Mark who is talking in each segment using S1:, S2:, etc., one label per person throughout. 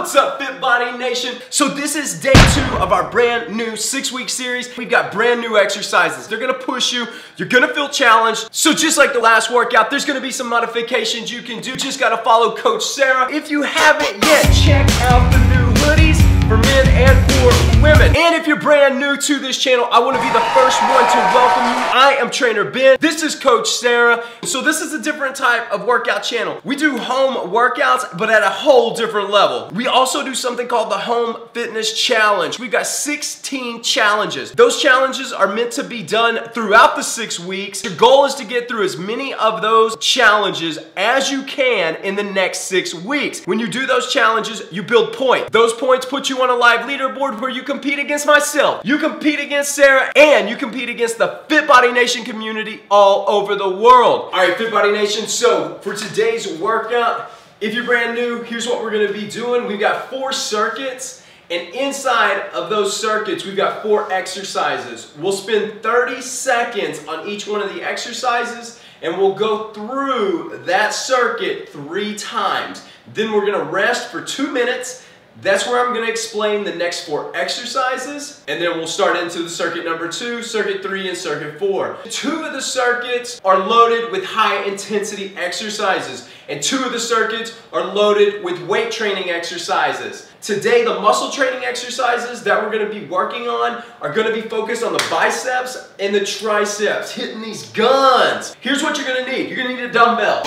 S1: What's up, Fit Body Nation? So this is day two of our brand new six-week series. We've got brand new exercises. They're gonna push you. You're gonna feel challenged. So just like the last workout, there's gonna be some modifications you can do. Just gotta follow Coach Sarah. If you haven't yet, check out the new hoodies for men and for women. And if you're brand new to this channel, I wanna be the first one to welcome you. I am Trainer Ben. This is Coach Sarah. So this is a different type of workout channel. We do home workouts, but at a whole different level. We also do something called the Home Fitness Challenge. We've got 16 challenges. Those challenges are meant to be done throughout the six weeks. Your goal is to get through as many of those challenges as you can in the next six weeks. When you do those challenges, you build points. Those points put you on a live leaderboard where you compete against myself, you compete against Sarah, and you compete against the Fit Body Nation community all over the world. All right, Fit Body Nation, so for today's workout, if you're brand new, here's what we're gonna be doing. We've got four circuits, and inside of those circuits, we've got four exercises. We'll spend 30 seconds on each one of the exercises, and we'll go through that circuit three times. Then we're gonna rest for two minutes, that's where I'm gonna explain the next four exercises, and then we'll start into the circuit number two, circuit three, and circuit four. Two of the circuits are loaded with high intensity exercises, and two of the circuits are loaded with weight training exercises. Today, the muscle training exercises that we're gonna be working on are gonna be focused on the biceps and the triceps, hitting these guns. Here's what you're gonna need. You're gonna need a dumbbell.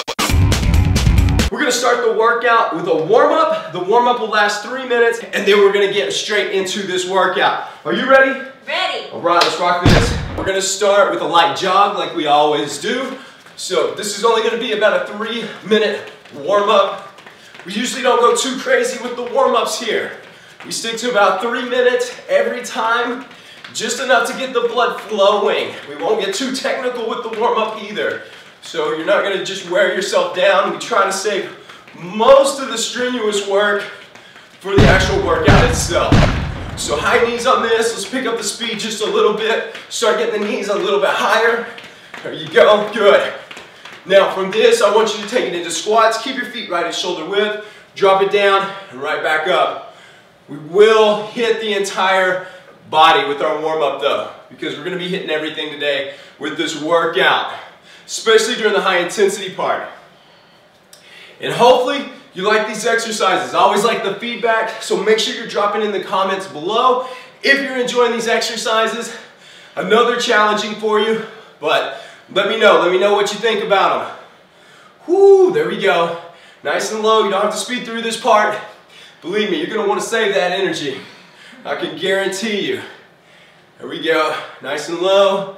S1: We're gonna start the workout with a warm-up. The warm-up will last three minutes, and then we're gonna get straight into this workout. Are you ready?
S2: Ready.
S1: All right, let's rock this. We're gonna start with a light jog like we always do. So this is only gonna be about a three minute warm-up. We usually don't go too crazy with the warm-ups here. We stick to about three minutes every time, just enough to get the blood flowing. We won't get too technical with the warm-up either. So you're not gonna just wear yourself down. We try to save most of the strenuous work for the actual workout itself. So high knees on this, let's pick up the speed just a little bit. Start getting the knees a little bit higher. There you go, good. Now from this, I want you to take it into squats. Keep your feet right at shoulder width. Drop it down and right back up. We will hit the entire body with our warm up though, because we're gonna be hitting everything today with this workout especially during the high intensity part. And hopefully you like these exercises. I always like the feedback, so make sure you're dropping in the comments below if you're enjoying these exercises. Another challenging for you, but let me know. Let me know what you think about them. Whoo, there we go. Nice and low. You don't have to speed through this part. Believe me, you're going to want to save that energy. I can guarantee you. There we go. Nice and low.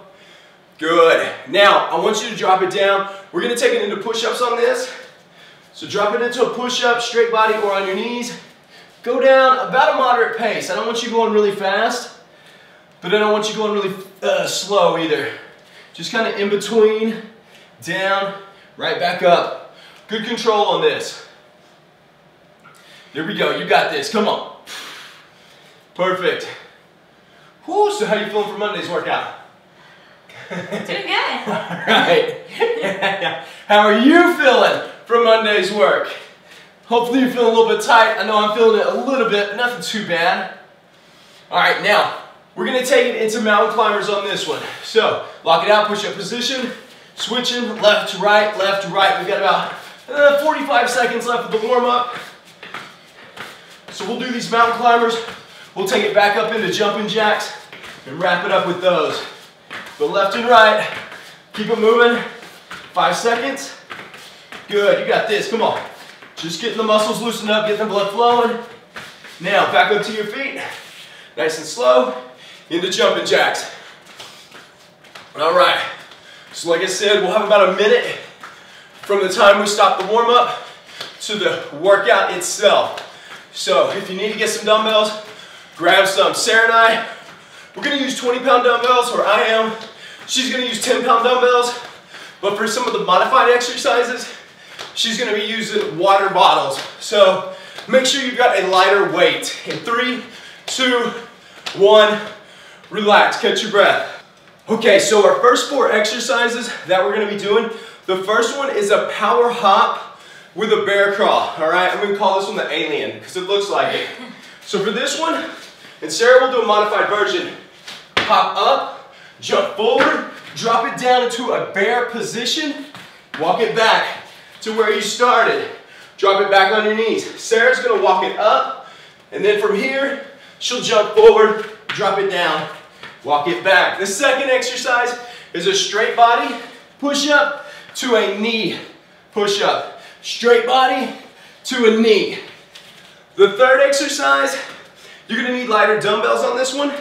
S1: Good. Now, I want you to drop it down. We're gonna take it into push-ups on this. So drop it into a push-up, straight body or on your knees. Go down about a moderate pace. I don't want you going really fast, but I don't want you going really uh, slow either. Just kind of in between, down, right back up. Good control on this. There we go, you got this, come on. Perfect. Whoo, so how you feeling for Monday's workout?
S2: Doing good.
S1: All right. How are you feeling from Monday's work? Hopefully you're feeling a little bit tight. I know I'm feeling it a little bit, nothing too bad. All right, now, we're gonna take it into mountain climbers on this one. So, lock it out, push up position, switching left to right, left to right. We've got about uh, 45 seconds left of the warm up. So we'll do these mountain climbers. We'll take it back up into jumping jacks and wrap it up with those. Go left and right. Keep it moving. Five seconds. Good, you got this, come on. Just getting the muscles loosened up, getting the blood flowing. Now, back up to your feet. Nice and slow. Into jumping jacks. All right. So like I said, we'll have about a minute from the time we stop the warm up to the workout itself. So if you need to get some dumbbells, grab some. Sarah and I we're gonna use 20 pound dumbbells, or I am. She's gonna use 10 pound dumbbells. But for some of the modified exercises, she's gonna be using water bottles. So make sure you've got a lighter weight. In three, two, one, relax, catch your breath. Okay, so our first four exercises that we're gonna be doing, the first one is a power hop with a bear crawl, all right? I'm gonna call this one the alien, because it looks like it. So for this one, and Sarah will do a modified version, pop up, jump forward, drop it down into a bear position, walk it back to where you started. Drop it back on your knees. Sarah's gonna walk it up, and then from here, she'll jump forward, drop it down, walk it back. The second exercise is a straight body push-up to a knee push-up. Straight body to a knee. The third exercise, you're gonna need lighter dumbbells on this one.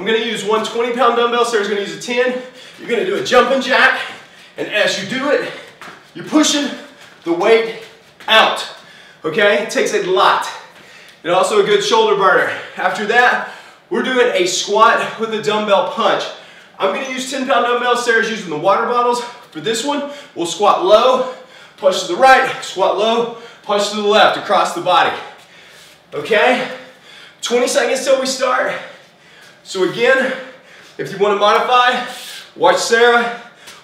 S1: I'm gonna use one 20 pound dumbbell, Sarah's gonna use a 10. You're gonna do a jumping jack, and as you do it, you're pushing the weight out, okay? It takes a lot. And also a good shoulder burner. After that, we're doing a squat with a dumbbell punch. I'm gonna use 10 pound dumbbells, Sarah's using the water bottles. For this one, we'll squat low, push to the right, squat low, push to the left, across the body. Okay? 20 seconds till we start. So again, if you wanna modify, watch Sarah,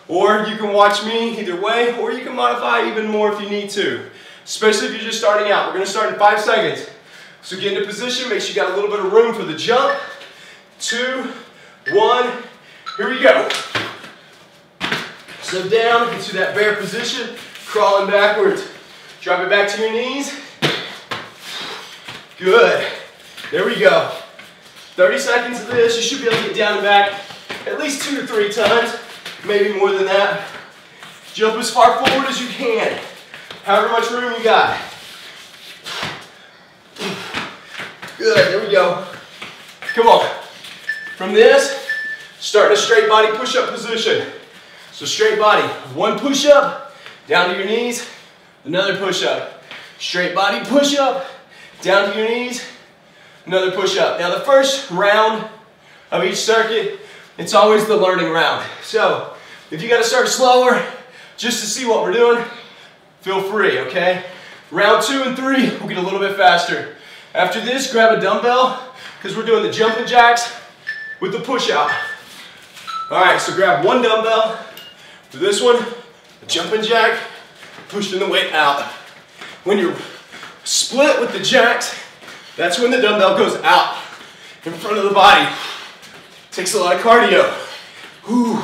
S1: or you can watch me either way, or you can modify even more if you need to. Especially if you're just starting out. We're gonna start in five seconds. So get into position, make sure you got a little bit of room for the jump. Two, one, here we go. So down into that bear position, crawling backwards. Drop it back to your knees. Good. There we go. 30 seconds of this, you should be able to get down and back at least two to three times, maybe more than that. Jump as far forward as you can, however much room you got. Good, there we go. Come on. From this, start in a straight body push-up position. So straight body, one push-up, down to your knees, another push-up. Straight body push-up, down to your knees, another push-up. Now the first round of each circuit, it's always the learning round. So if you gotta start slower, just to see what we're doing, feel free, okay? Round two and three, we'll get a little bit faster. After this, grab a dumbbell, because we're doing the jumping jacks with the push out. All right, so grab one dumbbell. For this one, a jumping jack, pushing the weight out. When you're split with the jacks, that's when the dumbbell goes out in front of the body. Takes a lot of cardio. Whew.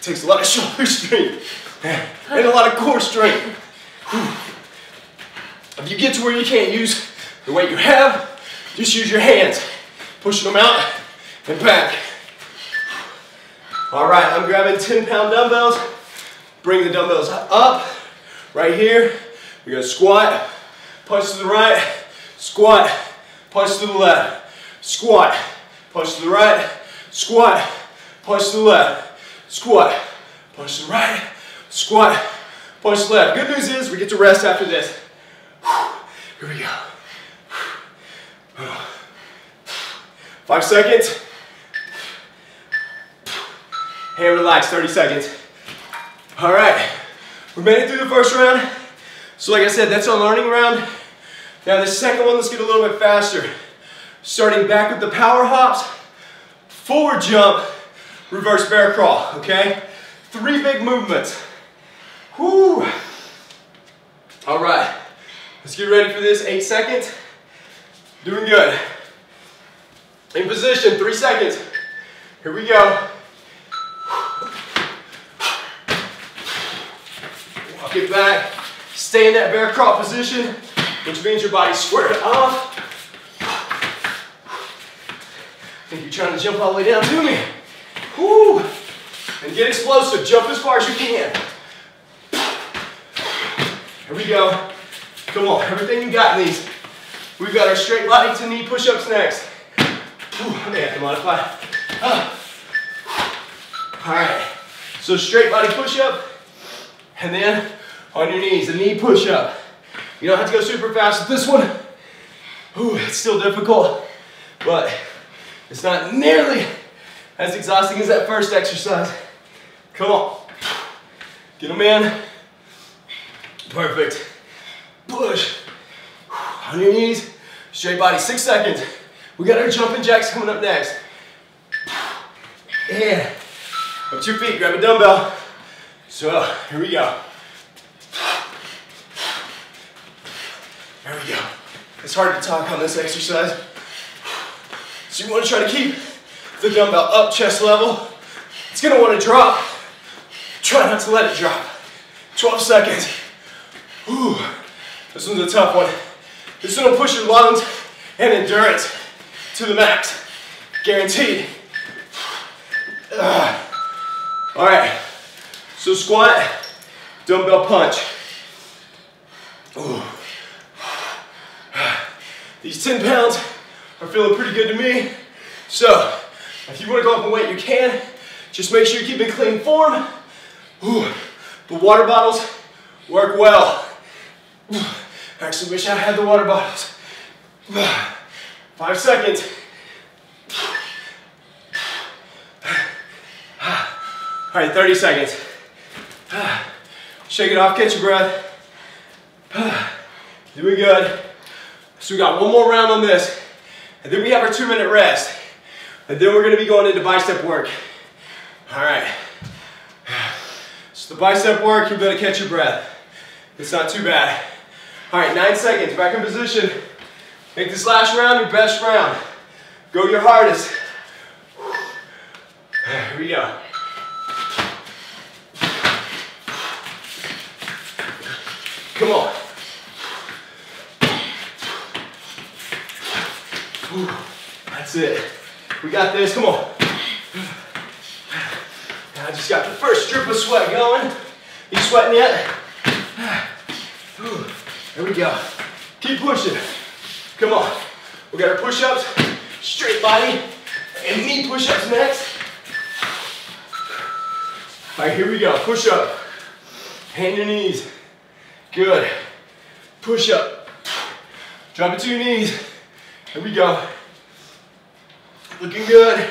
S1: Takes a lot of shoulder strength and a lot of core strength. Whew. If you get to where you can't use the weight you have, just use your hands, pushing them out and back. All right, I'm grabbing 10 pound dumbbells. Bring the dumbbells up, right here. We're gonna squat, punch to the right, squat, punch to the left, squat, punch to the right, squat, punch to the left, squat, punch to the right, squat, punch to the left. Good news is we get to rest after this. Here we go. Five seconds. Hand relax, 30 seconds. All right, we made it through the first round. So like I said, that's our learning round. Now the second one, let's get a little bit faster. Starting back with the power hops, forward jump, reverse bear crawl, okay? Three big movements. Whoo! All right, let's get ready for this, eight seconds. Doing good. In position, three seconds. Here we go. Walk it back. Stay in that bear crawl position, which means your body's squared off. I think you're trying to jump all the way down to me. Whoo! And get explosive. Jump as far as you can. Here we go. Come on, everything you got in these. We've got our straight body to knee push-ups next. I may have to modify. Ah. All right, so straight body push-up, and then on your knees, a knee push-up. You don't have to go super fast with this one. Ooh, it's still difficult, but it's not nearly as exhausting as that first exercise. Come on. Get them in. Perfect. Push. On your knees, straight body, six seconds. We got our jumping jacks coming up next. And up to your feet, grab a dumbbell. So, here we go. There we go. It's hard to talk on this exercise. So you want to try to keep the dumbbell up chest level. It's going to want to drop. Try not to let it drop. 12 seconds. Ooh, this one's a tough one. This one will push your lungs and endurance to the max. Guaranteed. All right, so squat, dumbbell punch. Ooh. These 10 pounds are feeling pretty good to me. So, if you wanna go up in weight, you can. Just make sure you keep in clean form. Ooh. The water bottles work well. I actually wish I had the water bottles. Five seconds. All right, 30 seconds. Shake it off, catch your breath. Doing good. So we got one more round on this, and then we have our two minute rest. And then we're gonna be going into bicep work. All right. So the bicep work, you're gonna catch your breath. It's not too bad. All right, nine seconds, back in position. Make this last round your best round. Go your hardest. Here we go. Come on. That's it. We got this, come on. I just got the first drip of sweat going. You sweating yet? There we go. Keep pushing. Come on. We got our push-ups, straight body, and knee push-ups next. All right, here we go. Push up. Hand your knees. Good. Push up. Drop it to your knees. Here we go. Looking good.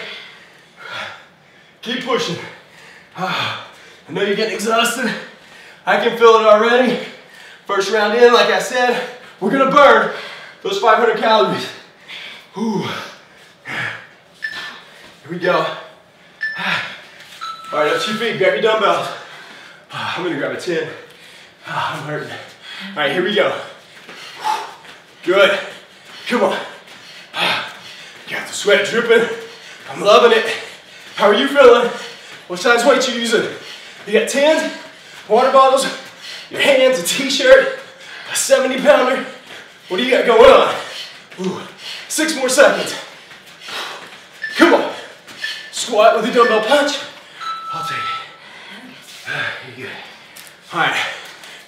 S1: Keep pushing. I know you're getting exhausted. I can feel it already. First round in, like I said, we're gonna burn those 500 calories. Here we go. All right, up to your feet, grab your dumbbells. I'm gonna grab a 10. I'm hurting. All right, here we go. Good. Come on. Got the sweat dripping. I'm loving it. How are you feeling? What size weight you using? You got 10 water bottles, your hands, a t-shirt, a 70 pounder. What do you got going on? Ooh, six more seconds. Come on. Squat with a dumbbell punch. I'll take it. Ah, You're good. All right,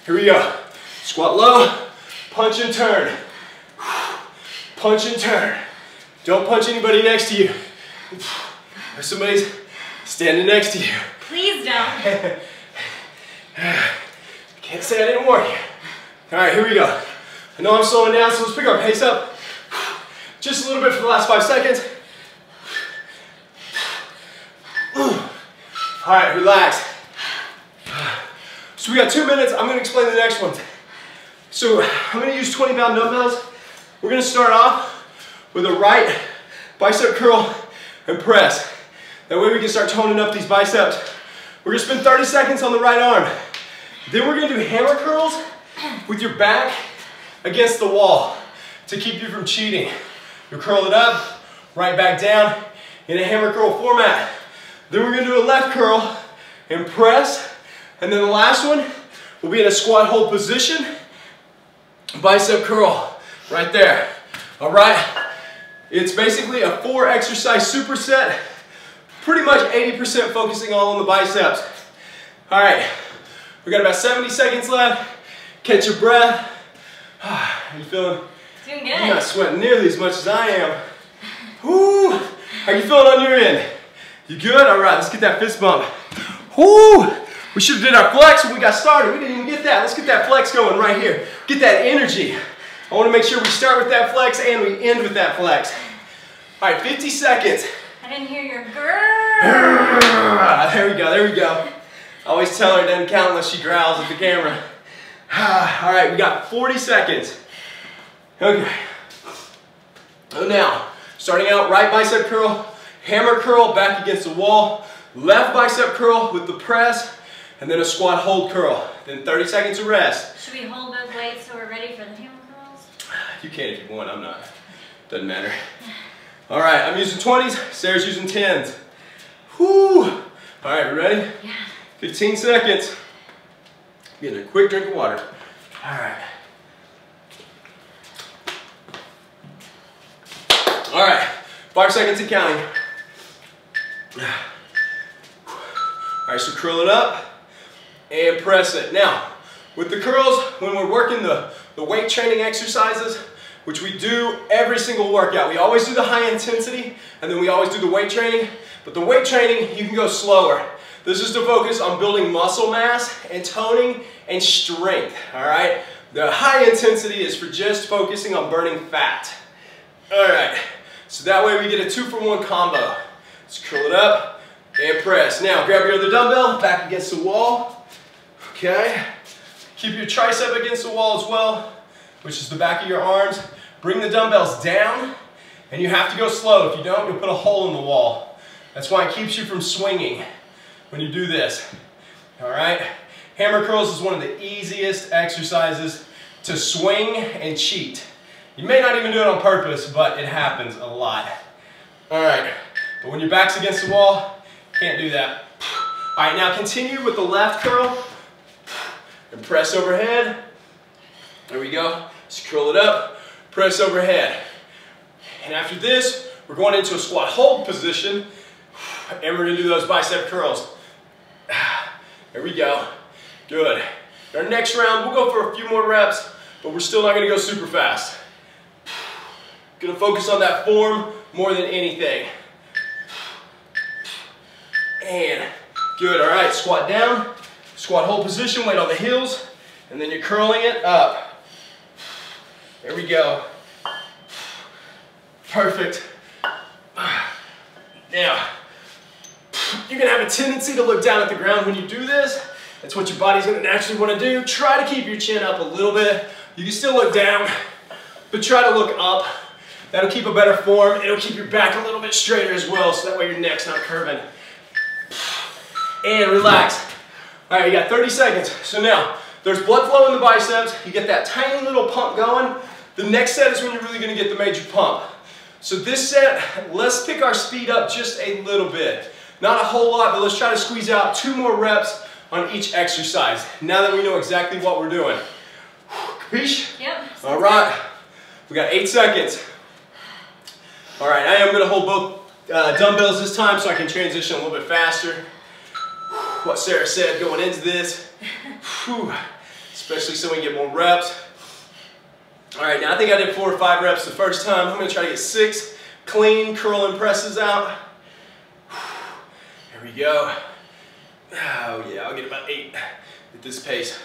S1: here we go. Squat low, punch and turn. Punch and turn. Don't punch anybody next to you. If somebody's standing next to you.
S2: Please don't.
S1: Can't say I didn't warn you. All right, here we go. I know I'm slowing down, so let's pick our pace up. Just a little bit for the last five seconds. All right, relax. So we got two minutes. I'm gonna explain the next one. So I'm gonna use 20 pound dumbbells. We're gonna start off with a right bicep curl and press. That way we can start toning up these biceps. We're gonna spend 30 seconds on the right arm. Then we're gonna do hammer curls with your back against the wall to keep you from cheating. You curl it up, right back down in a hammer curl format. Then we're gonna do a left curl and press. And then the last one will be in a squat hold position. Bicep curl, right there. All right? It's basically a four exercise superset, pretty much 80% focusing all on the biceps. All right, we got about 70 seconds left. Catch your breath. How you feeling?
S2: Doing good.
S1: You're not sweating nearly as much as I am. Whoo! How you feeling on your end? You good? All right, let's get that fist bump. Whoo! We should have did our flex when we got started. We didn't even get that. Let's get that flex going right here. Get that energy. I want to make sure we start with that flex and we end with that flex. All right, 50 seconds.
S2: I didn't hear your grrr.
S1: Ah, There we go, there we go. I always tell her it doesn't count unless she growls at the camera. All right, we got 40 seconds. Okay. So now, starting out, right bicep curl, hammer curl back against the wall, left bicep curl with the press, and then a squat hold curl. Then 30 seconds of rest.
S2: Should we hold those weights so we're ready for the hammer?
S1: You can if you want, I'm not. Doesn't matter. All right, I'm using 20s, Sarah's using 10s. Whew. All right, ready?
S2: Yeah.
S1: 15 seconds. Getting a quick drink of water. All right. All right, five seconds and counting. All right, so curl it up and press it. Now, with the curls, when we're working the, the weight training exercises, which we do every single workout, we always do the high intensity and then we always do the weight training, but the weight training, you can go slower. This is to focus on building muscle mass and toning and strength, all right? The high intensity is for just focusing on burning fat. All right, so that way we get a two for one combo. Let's curl it up and press. Now grab your other dumbbell, back against the wall, okay? Keep your tricep against the wall as well, which is the back of your arms. Bring the dumbbells down, and you have to go slow. If you don't, you'll put a hole in the wall. That's why it keeps you from swinging when you do this. All right? Hammer curls is one of the easiest exercises to swing and cheat. You may not even do it on purpose, but it happens a lot. All right, but when your back's against the wall, can't do that. All right, now continue with the left curl and press overhead. There we go. Just curl it up, press overhead. And after this, we're going into a squat hold position and we're gonna do those bicep curls. There we go. Good. Our next round, we'll go for a few more reps, but we're still not gonna go super fast. Gonna focus on that form more than anything. And good, all right, squat down, squat hold position, weight on the heels, and then you're curling it up. There we go. Perfect. Now, you're gonna have a tendency to look down at the ground when you do this. That's what your body's gonna naturally wanna do. Try to keep your chin up a little bit. You can still look down, but try to look up. That'll keep a better form. It'll keep your back a little bit straighter as well, so that way your neck's not curving. And relax. All right, you got 30 seconds. So now, there's blood flow in the biceps. You get that tiny little pump going. The next set is when you're really gonna get the major pump. So this set, let's pick our speed up just a little bit. Not a whole lot, but let's try to squeeze out two more reps on each exercise. Now that we know exactly what we're doing. Capiche?
S2: Yep.
S1: All right, we got eight seconds. All right, I am gonna hold both uh, dumbbells this time so I can transition a little bit faster. What Sarah said going into this, especially so we can get more reps. All right, now I think I did four or five reps the first time. I'm gonna try to get six clean curl and presses out. There we go. Oh yeah, I'll get about eight at this pace.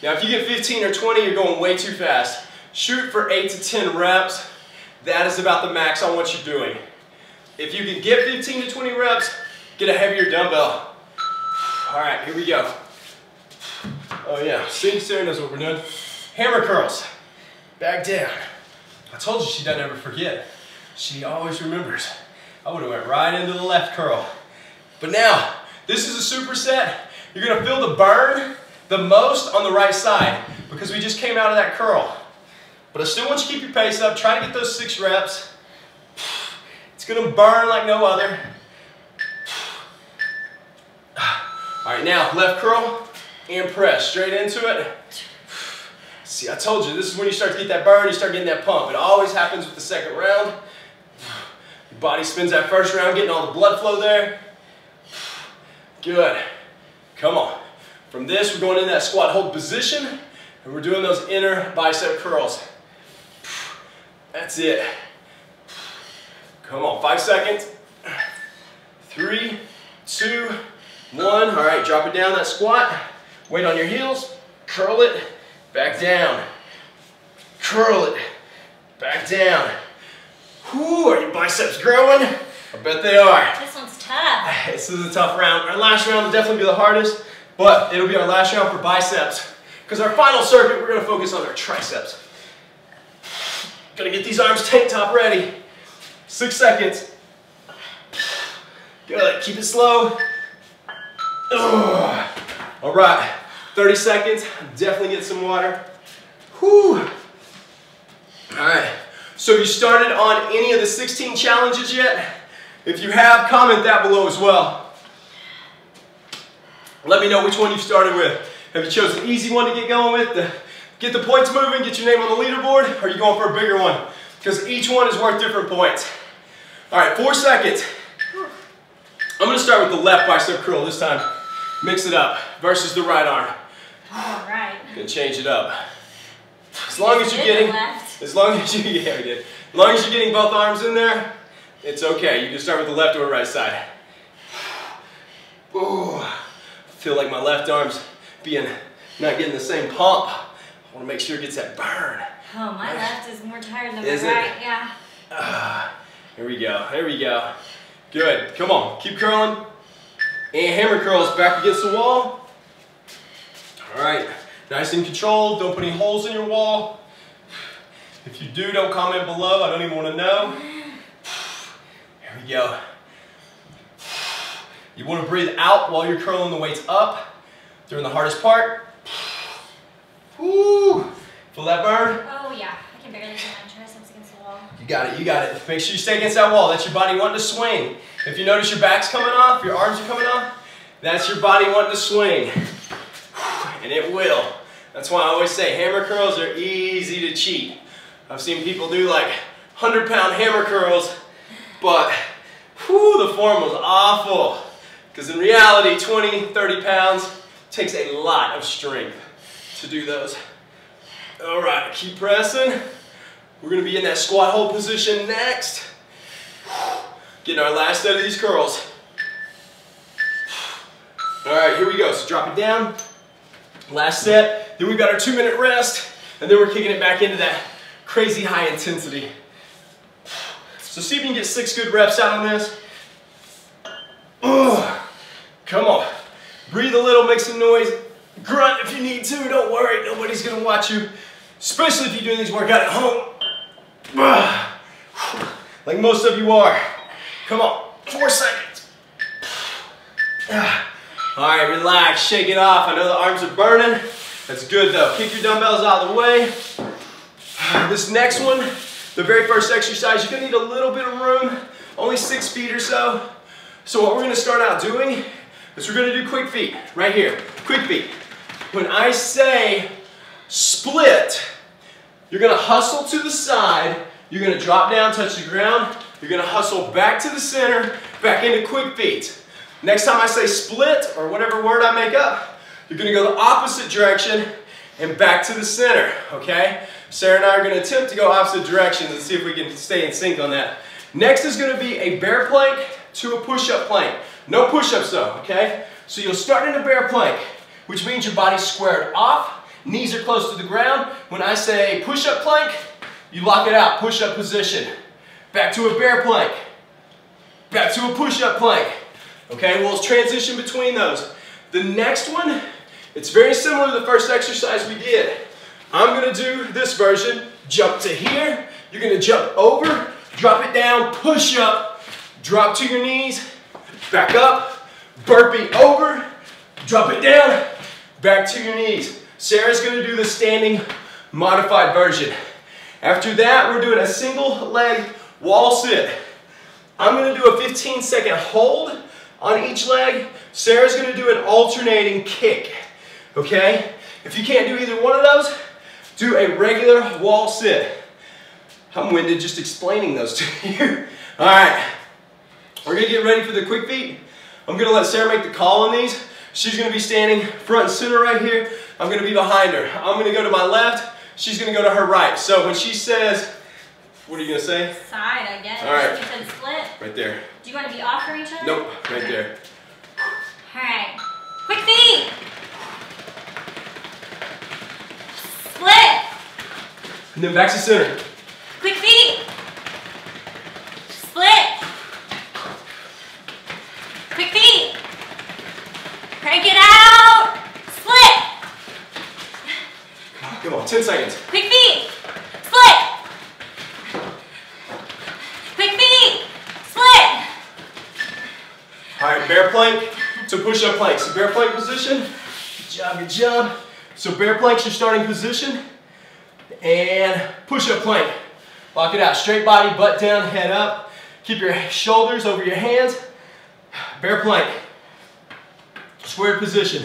S1: Now if you get 15 or 20, you're going way too fast. Shoot for eight to 10 reps. That is about the max on what you're doing. If you can get 15 to 20 reps, get a heavier dumbbell. All right, here we go. Oh yeah, Cindy Sarah knows what we're doing. Hammer curls. Back down. I told you she doesn't ever forget. She always remembers. I would have went right into the left curl. But now, this is a superset. You're gonna feel the burn the most on the right side because we just came out of that curl. But I still want you to keep your pace up. Try to get those six reps. It's gonna burn like no other. All right, now left curl and press straight into it. See, I told you, this is when you start to get that burn, you start getting that pump. It always happens with the second round. Your body spins that first round, getting all the blood flow there. Good. Come on. From this, we're going in that squat hold position, and we're doing those inner bicep curls. That's it. Come on, five seconds. Three, two, one. All right, drop it down, that squat. Weight on your heels, curl it, back down. Curl it, back down. Whoo, are your biceps growing? I bet they are.
S2: This one's tough.
S1: This is a tough round. Our last round will definitely be the hardest, but it'll be our last round for biceps. Because our final circuit, we're gonna focus on our triceps. Gonna get these arms tank top ready. Six seconds. Good, keep it slow. Ugh. All right, 30 seconds. Definitely get some water. Whew. All right, so you started on any of the 16 challenges yet? If you have, comment that below as well. Let me know which one you started with. Have you chosen an easy one to get going with, get the points moving, get your name on the leaderboard, or are you going for a bigger one? Because each one is worth different points. All right, four seconds. I'm gonna start with the left bicep curl this time. Mix it up versus the right arm.
S2: All right.
S1: Gonna change it up. As long as you're getting, as long as you, yeah, we did. As long as you're getting both arms in there, it's okay. You can start with the left or right side. Ooh, feel like my left arm's being, not getting the same pump. I wanna make sure it gets that burn.
S2: Oh, my left is more tired than
S1: Is
S2: my
S1: it?
S2: right. Yeah.
S1: Ah, here we go, here we go. Good, come on, keep curling. And hammer curls back against the wall. All right, nice and controlled, don't put any holes in your wall. If you do, don't comment below, I don't even wanna know. Here we go. You wanna breathe out while you're curling the weights up during the hardest part. Woo! Feel that burn?
S2: Oh, yeah. I can barely get my triceps against the wall.
S1: You got it, you got it. Make sure you stay against that wall. That's your body wanting to swing. If you notice your back's coming off, your arms are coming off, that's your body wanting to swing. And it will. That's why I always say hammer curls are easy to cheat. I've seen people do like 100 pound hammer curls, but whew, the form was awful. Because in reality, 20, 30 pounds takes a lot of strength to do those. All right, keep pressing. We're gonna be in that squat hold position next. Getting our last set of these curls. All right, here we go. So drop it down. Last set. Then we've got our two minute rest. And then we're kicking it back into that crazy high intensity. So see if you can get six good reps out on this. Ugh. Come on. Breathe a little, make some noise. Grunt if you need to. Don't worry, nobody's gonna watch you. Especially if you're doing these workout at home. Like most of you are. Come on, four seconds. All right, relax, shake it off. I know the arms are burning. That's good though. Kick your dumbbells out of the way. This next one, the very first exercise, you're gonna need a little bit of room, only six feet or so. So what we're gonna start out doing is we're gonna do quick feet, right here, quick feet. When I say split, you're gonna hustle to the side, you're gonna drop down, touch the ground, you're gonna hustle back to the center, back into quick feet. Next time I say split, or whatever word I make up, you're gonna go the opposite direction and back to the center, okay? Sarah and I are gonna attempt to go opposite directions and see if we can stay in sync on that. Next is gonna be a bear plank to a push-up plank. No push-ups though, okay? So you'll start in a bear plank, which means your body's squared off, knees are close to the ground. When I say push-up plank, you lock it out, push-up position. Back to a bear plank. Back to a push-up plank. Okay, we'll transition between those. The next one, it's very similar to the first exercise we did. I'm gonna do this version, jump to here, you're gonna jump over, drop it down, push up, drop to your knees, back up, burpee over, drop it down, back to your knees. Sarah's gonna do the standing modified version. After that, we're doing a single leg wall sit. I'm gonna do a 15 second hold on each leg. Sarah's gonna do an alternating kick, okay? If you can't do either one of those, do a regular wall sit. I'm winded just explaining those to you. All right, we're gonna get ready for the quick feet. I'm gonna let Sarah make the call on these. She's gonna be standing front and center right here. I'm gonna be behind her. I'm gonna go to my left. She's gonna go to her right. So when she says, what are you gonna say?
S2: Side, I guess.
S1: All right.
S2: You said split.
S1: Right there.
S2: Do you want to be off from each other?
S1: Nope, right there.
S2: All right. Quick feet. Split.
S1: And then back to center.
S2: Quick feet. Split. Quick feet. Crank it out. Split.
S1: Come on, 10 seconds.
S2: Quick feet. Split. Quick feet. Split.
S1: All right, bear plank to push-up plank. So bear plank position. Good job, good job. So bear plank's your starting position. And push-up plank. Lock it out. Straight body, butt down, head up. Keep your shoulders over your hands. Bear plank. Square position.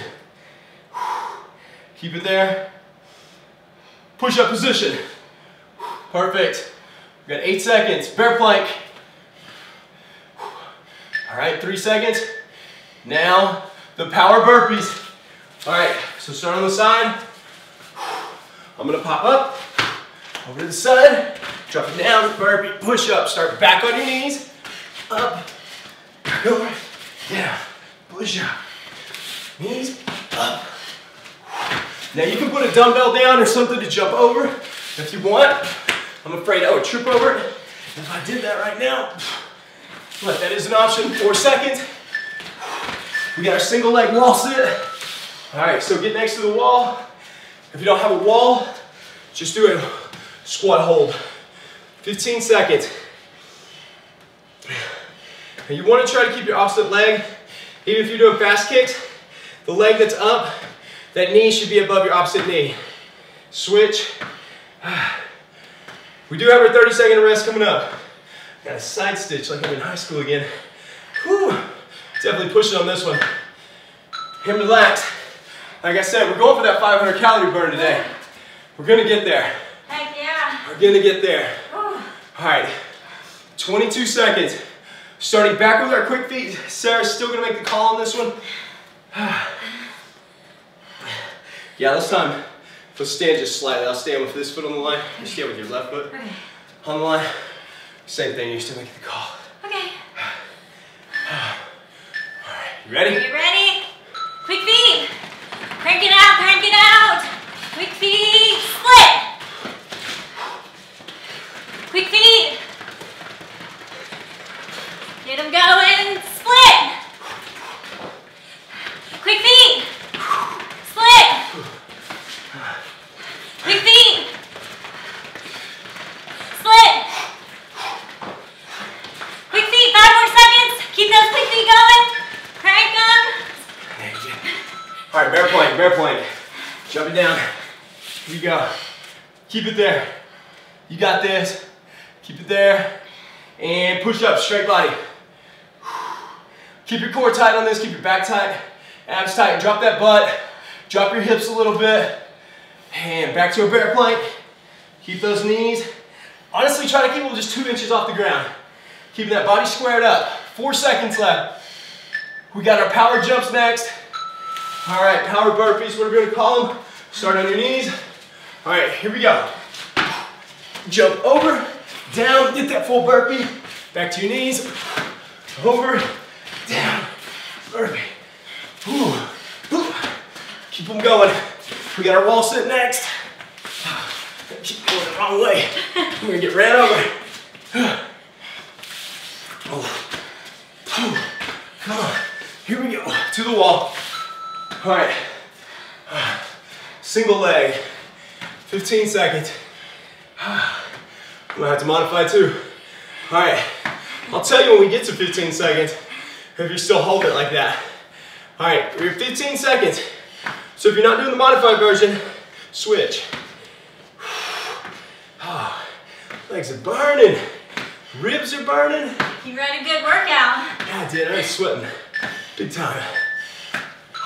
S1: Keep it there. Push-up position. Perfect. We got eight seconds. Bear plank. All right, three seconds. Now, the power burpees. All right, so start on the side. I'm gonna pop up, over to the side, drop it down, burpee, push up. Start back on your knees, up, over, down, push up. Knees, up. Now you can put a dumbbell down or something to jump over if you want. I'm afraid I would trip over it. If I did that right now, but that is an option. Four seconds. We got our single leg wall sit. All right, so get next to the wall. If you don't have a wall, just do a squat hold. 15 seconds. And you want to try to keep your opposite leg, even if you're doing fast kicks, the leg that's up, that knee should be above your opposite knee. Switch. We do have our 30 second rest coming up. Got a side stitch like I'm in high school again. Whew. Definitely pushing on this one. And relax. Like I said, we're going for that 500 calorie burn today. We're gonna get there.
S2: Heck yeah.
S1: We're gonna get there.
S2: Ooh.
S1: All right, 22 seconds. Starting back with our quick feet. Sarah's still gonna make the call on this one. yeah, this time, let's stand just slightly. I'll stand with this foot on the line. You stand with your left foot on the line. Same thing, you're still make the call.
S2: Okay.
S1: You ready?
S2: Are you ready? Quick feet. Crank it out, crank it out. Quick feet. Split. Quick feet. Get them going. Split. Quick feet. Split. Quick feet. Split. Quick feet. Five more seconds. Keep those quick feet going. Crank them.
S1: Thank you. All right, bear plank, bear plank. Jump it down. Here you go. Keep it there. You got this. Keep it there. And push up, straight body. Keep your core tight on this, keep your back tight, abs tight. Drop that butt, drop your hips a little bit. And back to a bear plank. Keep those knees. Honestly, try to keep them just two inches off the ground. Keeping that body squared up. Four seconds left. We got our power jumps next. All right, power burpees, what are we gonna call them? Start on your knees. All right, here we go. Jump over, down, get that full burpee. Back to your knees. Over, down, burpee. Ooh, ooh. Keep them going. We got our wall sit next. Keep going the wrong way. I'm gonna get ran over. Oh. Come on. Here we go. To the wall. All right. Single leg. 15 seconds. I'm gonna have to modify too. All right. I'll tell you when we get to 15 seconds if you're still holding it like that. All right, we're 15 seconds. So if you're not doing the modified version, switch. Ah, legs are burning. Ribs are burning.
S2: You ready? Good workout.
S1: God, dude, I'm sweating. Big time.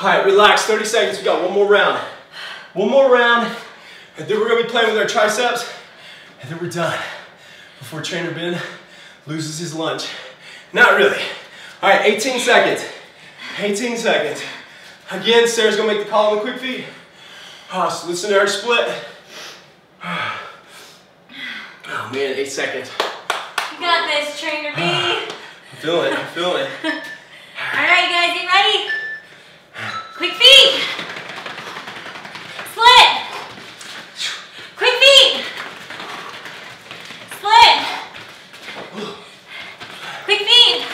S1: All right, relax, 30 seconds. We got one more round. One more round, and then we're gonna be playing with our triceps, and then we're done. Before Trainer Ben loses his lunch. Not really. All right, 18 seconds. 18 seconds. Again, Sarah's gonna make the call on the quick feet. Oh, so listen to her split. Ah. Oh man, eight seconds.
S2: You got this, Trainer B.
S1: Ah, I'm feeling it, I'm feeling it.
S2: All right, guys, you ready? Quick feet. Split. Quick feet. Split. Quick feet.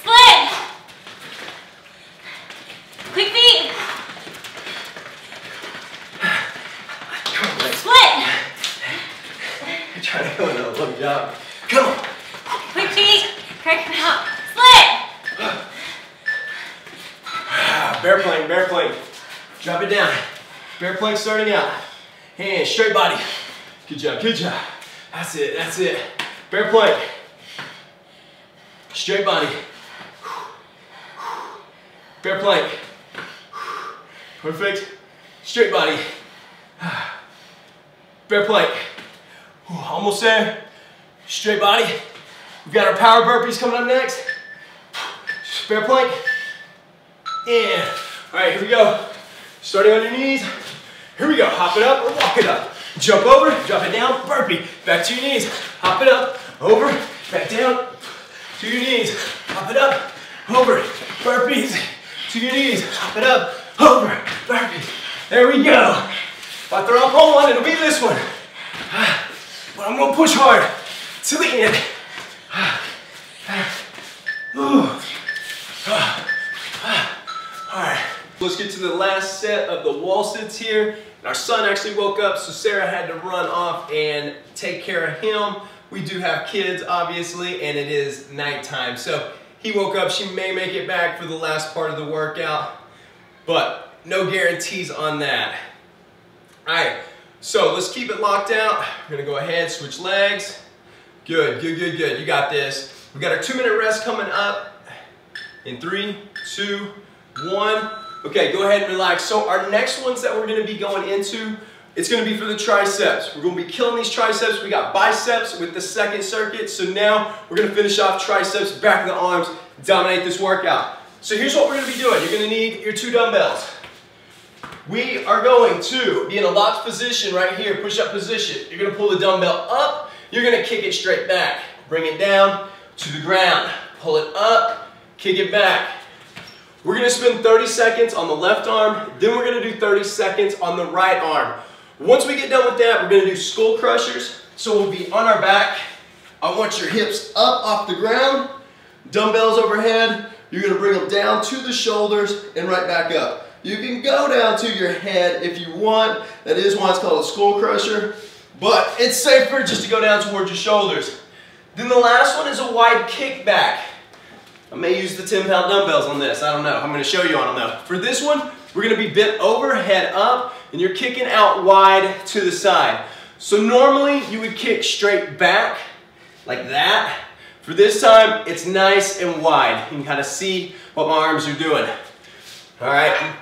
S2: Split. Quick feet.
S1: Come on, legs.
S2: Split.
S1: You're trying to go in a little job. Come on.
S2: Quick feet. Crank them out. Split.
S1: Ah, Bear plank, bear plank. Drop it down. Bear plank starting out. And straight body. Good job, good job. That's it, that's it. Bear plank. Straight body. Bear plank. Perfect. Straight body. Bear plank. Almost there. Straight body. We've got our power burpees coming up next. Bear plank. And, all right, here we go. Starting on your knees. Here we go. Hop it up or walk it up. Jump over, drop it down, burpee. Back to your knees. Hop it up, over, back down, to your knees. Hop it up, over, burpees. To your knees. Hop it up, over, burpees. There we go. If I throw up on one, it'll be this one. Ah, but I'm gonna push hard to the end. All right, let's get to the last set of the wall sits here. Our son actually woke up, so Sarah had to run off and take care of him. We do have kids, obviously, and it is nighttime. So he woke up, she may make it back for the last part of the workout, but no guarantees on that. All right, so let's keep it locked out. We're gonna go ahead, switch legs. Good, good, good, good, you got this. We got our two minute rest coming up in three, two, one. Okay, go ahead and relax. So our next ones that we're gonna be going into, it's gonna be for the triceps. We're gonna be killing these triceps. We got biceps with the second circuit. So now we're gonna finish off triceps, back of the arms, dominate this workout. So here's what we're gonna be doing. You're gonna need your two dumbbells. We are going to be in a locked position right here, push up position. You're gonna pull the dumbbell up, you're gonna kick it straight back. Bring it down to the ground. Pull it up, kick it back. We're gonna spend 30 seconds on the left arm, then we're gonna do 30 seconds on the right arm. Once we get done with that, we're gonna do skull crushers. So we'll be on our back. I want your hips up off the ground, dumbbells overhead. You're gonna bring them down to the shoulders and right back up. You can go down to your head if you want. That is why it's called a skull crusher. But it's safer just to go down towards your shoulders. Then the last one is a wide kickback. I may use the 10 pound dumbbells on this. I don't know. I'm going to show you on them though. For this one, we're going to be bent over, head up, and you're kicking out wide to the side. So normally you would kick straight back like that. For this time, it's nice and wide. You can kind of see what my arms are doing. All right.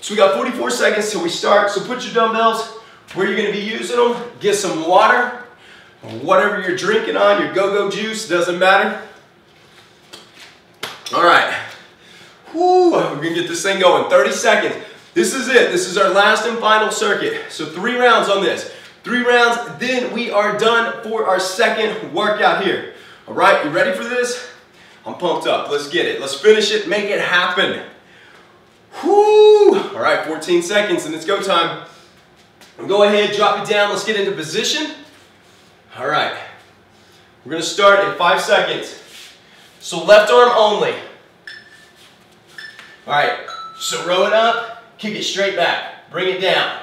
S1: So we got 44 seconds till we start. So put your dumbbells where you're going to be using them. Get some water whatever you're drinking on, your go-go juice, doesn't matter. All right. Whew, we're gonna get this thing going. 30 seconds. This is it. This is our last and final circuit. So three rounds on this. Three rounds, then we are done for our second workout here. All right, you ready for this? I'm pumped up. Let's get it. Let's finish it. Make it happen. Whoo! All right, 14 seconds and it's go time. Go ahead, drop it down. Let's get into position. All right. We're gonna start in five seconds. So left arm only. All right, so row it up, kick it straight back, bring it down.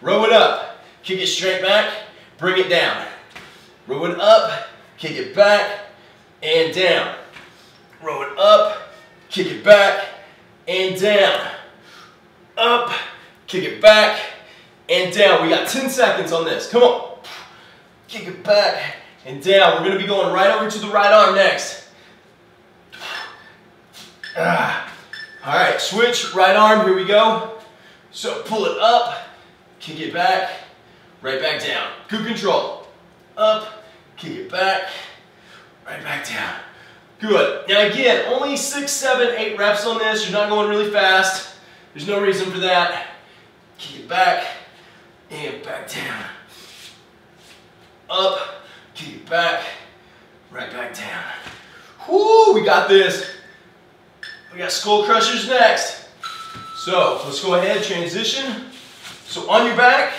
S1: Row it up, kick it straight back, bring it down. Row it up, kick it back, and down. Row it up, kick it back, and down. Up, kick it back, and down. We got 10 seconds on this. Come on. Kick it back and down. We're going to be going right over to the right arm next. Ah. All right, switch, right arm, here we go. So pull it up, kick it back, right back down. Good control. Up, kick it back, right back down. Good. Now again, only six, seven, eight reps on this. You're not going really fast. There's no reason for that. Kick it back, and back down. Up, it back, right back down. Whoo, we got this. We got skull crushers next. So let's go ahead, transition. So on your back,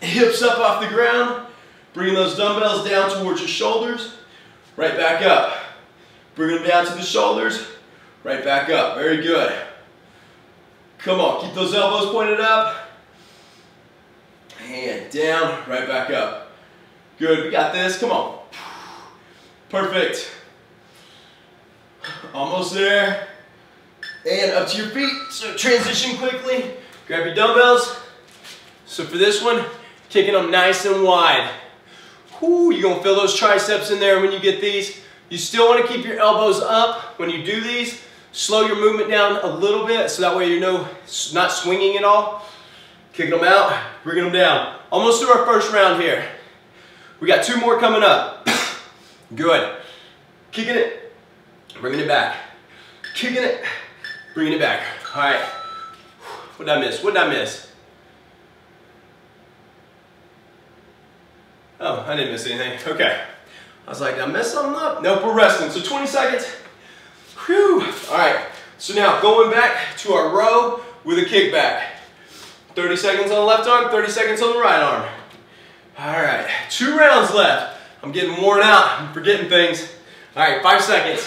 S1: hips up off the ground, bringing those dumbbells down towards your shoulders, right back up. Bring them down to the shoulders, right back up. Very good. Come on, keep those elbows pointed up. And down, right back up. Good, we got this, come on. Perfect. Almost there. And up to your feet. So transition quickly. Grab your dumbbells. So for this one, Kicking them nice and wide. Whoo, you're gonna feel those triceps in there when you get these. You still wanna keep your elbows up when you do these. Slow your movement down a little bit so that way you know not swinging at all. Kicking them out, bringing them down. Almost through our first round here. We got two more coming up. Good. Kicking it, bringing it back. Kicking it, bringing it back. All right. What did I miss? What did I miss? Oh, I didn't miss anything. Okay. I was like, did I mess something up? Nope, we're resting. So 20 seconds. Whew. All right. So now going back to our row with a kickback. 30 seconds on the left arm, 30 seconds on the right arm. All right, two rounds left. I'm getting worn out, I'm forgetting things. All right, five seconds.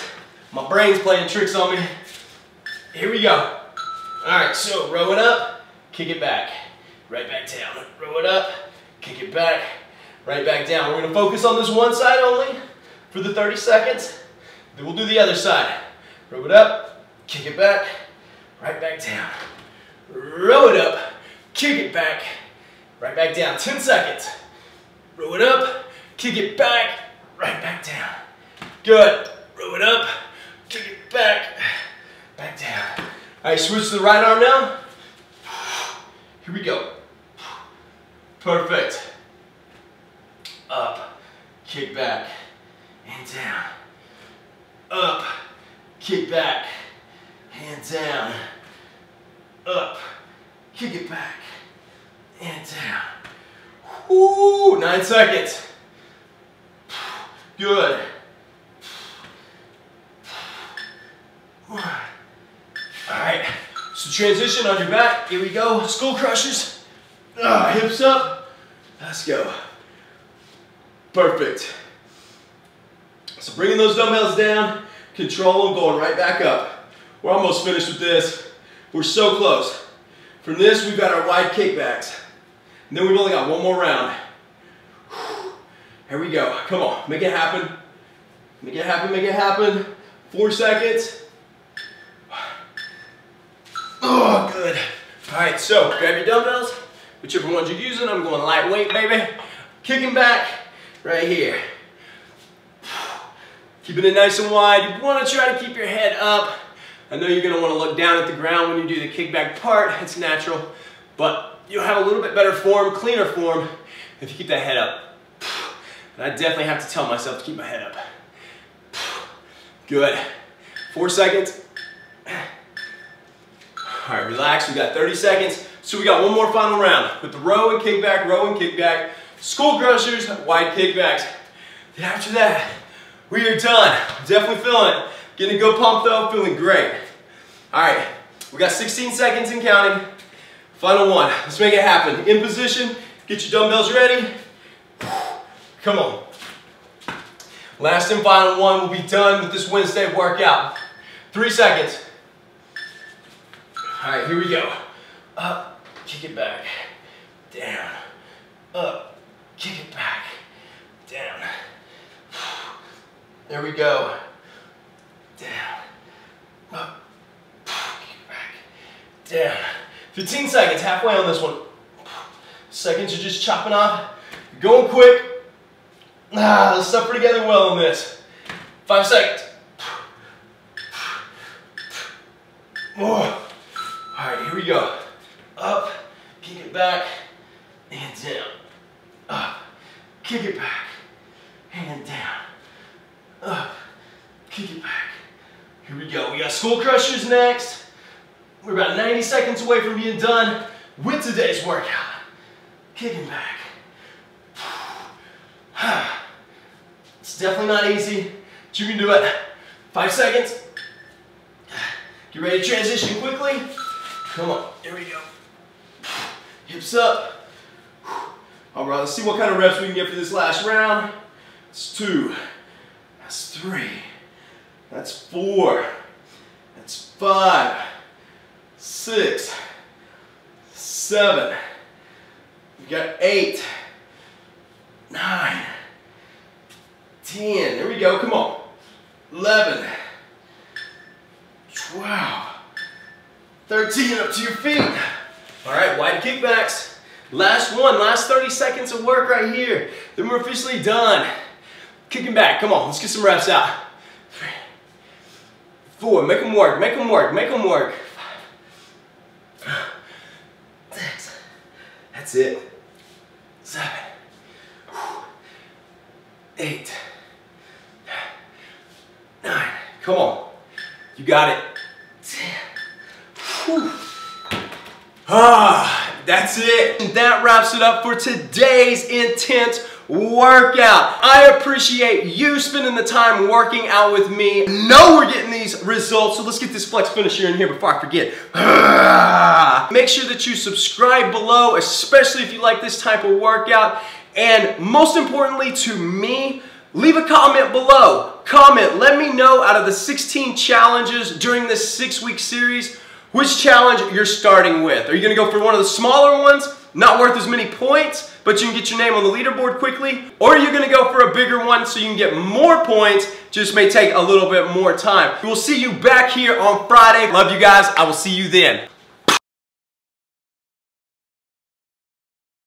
S1: My brain's playing tricks on me. Here we go. All right, so row it up, kick it back, right back down. Row it up, kick it back, right back down. We're gonna focus on this one side only for the 30 seconds. Then we'll do the other side. Row it up, kick it back, right back down. Row it up, kick it back, right back down. 10 seconds. Row it up, kick it back, right back down. Good. Row it up, kick it back, back down. All right, switch to the right arm now. Here we go. Perfect. Up, kick back, and down. Up, kick back, and down. Up, kick it back, and down. Woo, nine seconds. Good. All right, so transition on your back. Here we go, skull crushers. Ah, hips up. Let's go. Perfect. So bringing those dumbbells down, control them, going right back up. We're almost finished with this. We're so close. From this, we've got our wide kickbacks. And then we've only got one more round. Here we go. Come on, make it happen. Make it happen, make it happen. Four seconds. Oh, good. All right, so grab your dumbbells, whichever ones you're using. I'm going lightweight, baby. Kicking back right here. Keeping it nice and wide. You want to try to keep your head up. I know you're going to want to look down at the ground when you do the kickback part. It's natural, but you'll have a little bit better form, cleaner form, if you keep that head up. And I definitely have to tell myself to keep my head up. Good. Four seconds. All right, relax, we got 30 seconds. So we got one more final round with the row and kickback, row and kickback, skull crushers, wide kickbacks. Then after that, we are done. Definitely feeling it. Getting a good pump though, feeling great. All right, we got 16 seconds and counting. Final one, let's make it happen. In position, get your dumbbells ready. Come on. Last and final one, we'll be done with this Wednesday workout. Three seconds. All right, here we go. Up, kick it back, down. Up, kick it back, down. There we go. Down. Up, kick it back, down. 15 seconds, halfway on this one. Seconds are just chopping off. Going quick. Ah, let's suffer together well on this. Five seconds. Oh. All right, here we go. Up, kick it back, and down. Up, kick it back, and down. Up, kick it back. Here we go. We got skull crushers next. We're about 90 seconds away from being done with today's workout. Kicking back. It's definitely not easy, but you can do it. Five seconds. Get ready to transition quickly. Come on, here we go. Hips up. All right, let's see what kind of reps we can get for this last round. That's two. That's three. That's four. That's five. Six. Seven. We got eight. Nine. Ten. There we go. Come on. Eleven. Twelve. 13 up to your feet. All right, wide kickbacks. Last one, last 30 seconds of work right here. Then we're officially done. Kicking back, come on, let's get some reps out. Three, four, make them work, make them work, make them work. Five, six, that's it. Seven, eight, nine, come on. You got it. Ten. Ah, that's it. That wraps it up for today's intense workout. I appreciate you spending the time working out with me. Know we're getting these results, so let's get this flex finisher in here before I forget. Make sure that you subscribe below, especially if you like this type of workout. And most importantly to me, leave a comment below. Comment, let me know out of the 16 challenges during this six week series, which challenge you're starting with. Are you gonna go for one of the smaller ones, not worth as many points, but you can get your name on the leaderboard quickly? Or you're gonna go for a bigger one so you can get more points, just may take a little bit more time? We'll see you back here on Friday. Love you guys, I will see you then.